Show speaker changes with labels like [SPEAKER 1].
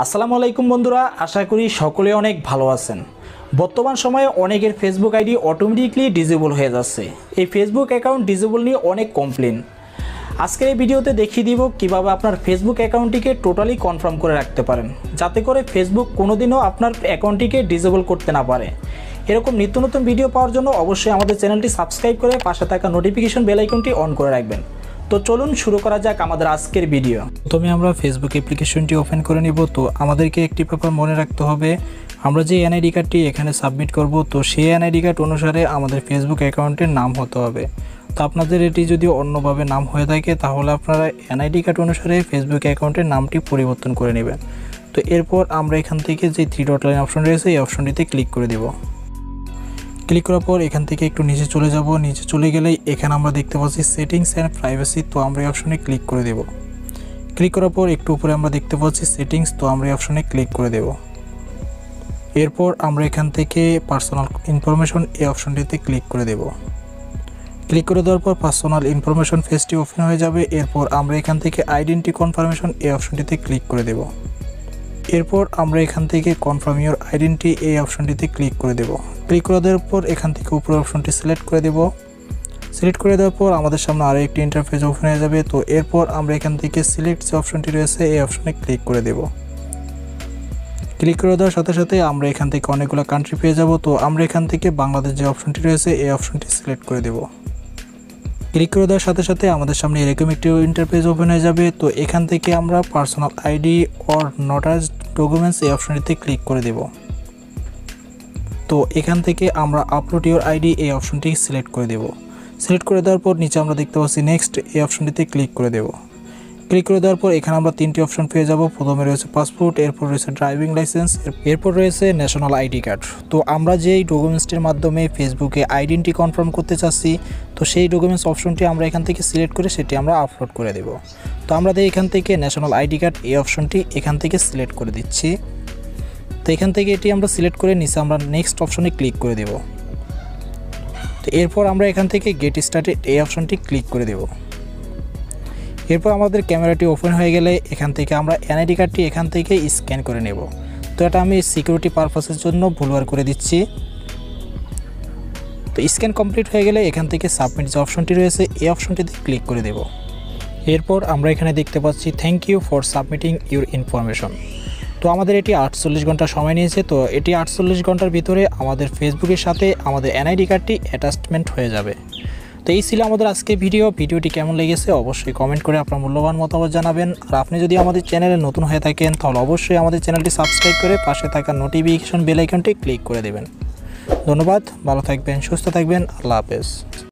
[SPEAKER 1] আসসালামু আলাইকুম বন্ধুরা, আশা করি সকলে অনেক ভালো আছেন। বর্তমান সময়ে অনেকের ফেসবুক আইডি অটোমেটিকলি ডিজেবল হয়ে যাচ্ছে। এই ফেসবুক অ্যাকাউন্ট ডিজেবল নিয়ে অনেক কমপ্লেন আজকের এই ভিডিওতে দেখিয়ে দিব কীভাবে আপনার ফেসবুক অ্যাকাউন্টটিকে টোটালি কনফার্ম করে রাখতে পারেন, যাতে করে ফেসবুক কোনোদিনও আপনার অ্যাকাউন্টটিকে ডিজেবল করতে না পারে। এরকম নিত্য নতুন ভিডিও পাওয়ার জন্য অবশ্যই আমাদের চ্যানেলটি সাবস্ক্রাইব করে পাশে থাকা নোটিফিকেশন বেল আইকনটি অন করে রাখবেন। তো চলুন শুরু করা যাক আমাদের আজকের ভিডিও। প্রথমে আমরা ফেসবুক অ্যাপ্লিকেশনটি ওপেন করে নিব। তো আমাদেরকে একটি ব্যাপার মনে রাখতে হবে। আমরা যে এনআইডি কার্ডটি এখানে সাবমিট করব, তো সেই এনআইডি কার্ড অনুসারে আমাদের ফেসবুক অ্যাকাউন্টের নাম হতে হবে। তো আপনাদের এটি যদি অন্যভাবে নাম হয়ে থাকে, তাহলে আপনারা এনআইডি কার্ড অনুসারে ফেসবুক অ্যাকাউন্টের নামটি পরিবর্তন করে নেবেন। তো এরপর আমরা এখান থেকে যে থ্রি ডট লাইন অপশন রয়েছে, এই অপশনটিতে ক্লিক করে দেবো। ক্লিক করার পর এখান থেকে একটু নিচে চলে যাব। নিচে চলে গেলেই এখানে আমরা দেখতে পাচ্ছি সেটিংস অ্যান্ড প্রাইভেসি, তো আমরা এই অপশনে ক্লিক করে দেব। ক্লিক করার পর একটু উপরে আমরা দেখতে পাচ্ছি সেটিংস, তো আমরা এই অপশনে ক্লিক করে দেব। এরপর আমরা এখান থেকে পার্সোনাল ইনফরমেশন এই অপশনটিতে ক্লিক করে দেব। ক্লিক করে দেওয়ার পর পার্সোনাল ইনফরমেশন ফেসটি ওপেন হয়ে যাবে। এরপর আমরা এখান থেকে আইডেন্টি কনফার্মেশন এই অপশনটিতে ক্লিক করে দেব। এরপর আমরা এখান থেকে কনফার্ম ইউর আইডেন্টি এই অপশনটিতে ক্লিক করে দেব। ক্লিক করে দেওয়ার পর এখান থেকে উপরের অপশনটি সিলেক্ট করে দেব। সিলেক্ট করে দেওয়ার পর আমাদের সামনে আরও একটি ইন্টারফেস ওপেন হয়ে যাবে। তো এরপর আমরা এখান থেকে সিলেক্ট যে অপশনটি রয়েছে এই অপশনে ক্লিক করে দেব। ক্লিক করে দেওয়ার সাথে সাথে আমরা এখান থেকে অনেকগুলো কান্ট্রি পেয়ে যাব। তো আমরা এখান থেকে বাংলাদেশ যে অপশনটি রয়েছে এই অপশনটি সিলেক্ট করে দেব। ক্লিক করে দেওয়ার সাথে সাথে আমাদের সামনে এরকম একটি ইন্টারফেস ওপেন হয়ে যাবে। তো এখান থেকে আমরা personal ID or notarised documents এই অপশনটিতে ক্লিক করে দেব। তো এখান থেকে আমরা আপলোড ইউর আইডি এই অপশনটি সিলেক্ট করে দেব। সিলেক্ট করে দেওয়ার পর নিচে আমরা দেখতে পাচ্ছি নেক্সট এই অপশনটিতে ক্লিক করে দেব। ক্লিক করে দেওয়ার পর এখানে আমরা তিনটি অপশন পেয়ে যাব। প্রথমে রয়েছে পাসপোর্ট এরপর রয়েছে ড্রাইভিং লাইসেন্স এরপর রয়েছে ন্যাশনাল আইডি কার্ড তো আমরা যেই ডকুমেন্টসটির মাধ্যমে ফেসবুকে আইডেন্টি কনফার্ম করতে চাচ্ছি, তো সেই ডকুমেন্টস অপশনটি আমরা এখান থেকে সিলেক্ট করে সেটি আমরা আপলোড করে দেব। তো আমরা এখান থেকে ন্যাশনাল আইডি কার্ড এই অপশনটি এখান থেকে সিলেক্ট করে দিচ্ছি। তো এখান থেকে এটি আমরা সিলেক্ট করে নিচে আমরা নেক্সট অপশনে ক্লিক করে দেব। তো এরপর আমরা এখান থেকে গেট স্টার্টেড এই অপশনটি ক্লিক করে দেব। এরপর আমাদের ক্যামেরাটি ওপেন হয়ে গেলে এখান থেকে আমরা এনআইডি কার্ডটি এখান থেকে স্ক্যান করে নেব। তো এটা আমি সিকিউরিটি পারপাসের জন্য ভুলবার করে দিচ্ছি। তো স্ক্যান কমপ্লিট হয়ে গেলে এখান থেকে সাবমিট যে অপশনটি রয়েছে, এই অপশনটিতে ক্লিক করে দেব। এরপর আমরা এখানে দেখতে পাচ্ছি thank you for submitting your information তো আমাদের এটি আটচল্লিশ ঘণ্টা সময় নিয়েছে। তো এটি আটচল্লিশ ঘণ্টার ভিতরে আমাদের ফেসবুকের সাথে আমাদের এনআইডি কার্ডটি অ্যাটাচমেন্ট হয়ে যাবে। তো এই ছিল আমাদের আজকে ভিডিও। ভিডিওটি কেমন লেগেছে অবশ্যই কমেন্ট করে আপনার মূল্যবান মতামত জানাবেন। আর আপনি যদি আমাদের চ্যানেলে নতুন হয়ে থাকেন, তাহলে অবশ্যই আমাদের চ্যানেলটি সাবস্ক্রাইব করে পাশে থাকা নোটিফিকেশন বেল আইকনটি ক্লিক করে দেবেন। ধন্যবাদ, ভালো থাকবেন, সুস্থ থাকবেন, আল্লাহ হাফেজ।